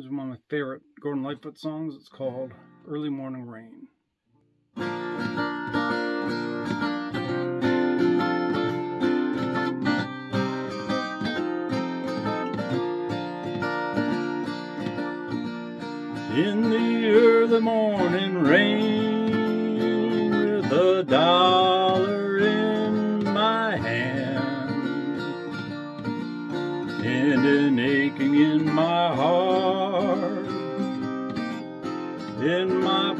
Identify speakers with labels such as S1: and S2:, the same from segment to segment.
S1: This is one of my favorite Gordon Lightfoot songs. It's called Early Morning Rain. In the early morning rain with a dollar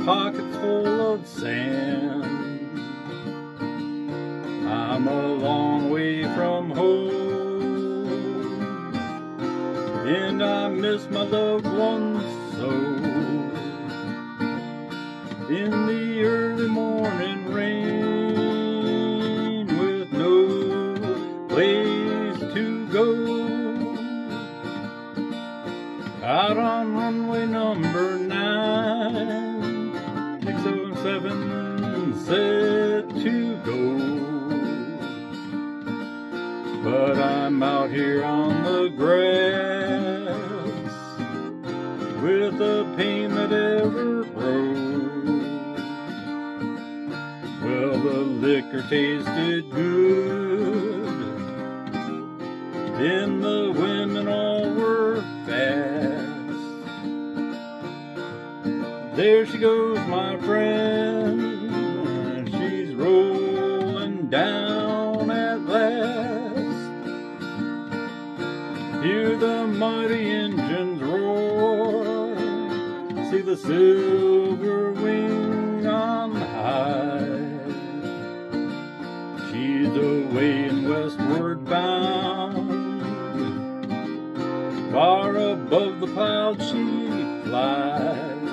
S1: pocket full of sand. I'm a long way from home and I miss my loved ones so. In the early morning rain with no place to go. Out on runway number nine, 607 set to go. But I'm out here on the grass with the pain that ever grows. Well, the liquor tasted good, and the women all were fast. There she goes, Hear the mighty engines roar, see the silver wing on high. She's away and westward bound, far above the clouds she flies,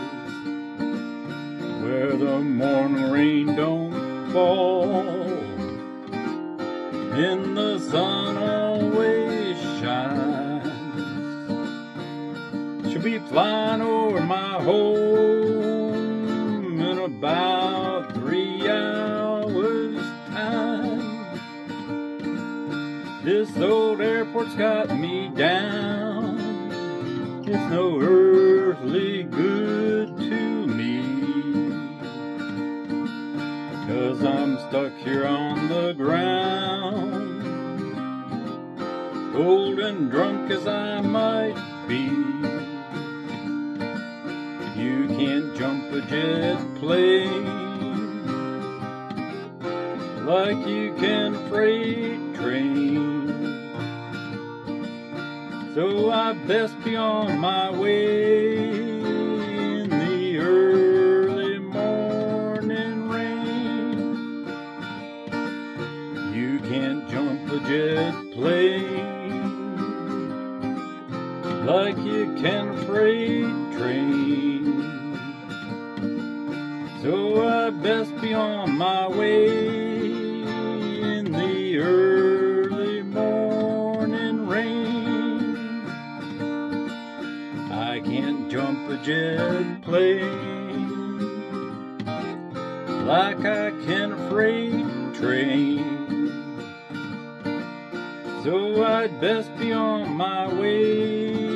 S1: where the morning rain don't fall, In the sun She'll be flying over my home in about three hours time. This old airport's got me down. It's no earthly good to me. Cause I'm stuck here on the ground. Old and drunk as I might be. You can't jump a jet plane like you can freight train. So I best be on my way in the early morning rain. You can't jump a jet plane like you can freight train. On my way in the early morning rain. I can't jump a jet plane like I can a freight train. So I'd best be on my way